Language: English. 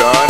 done.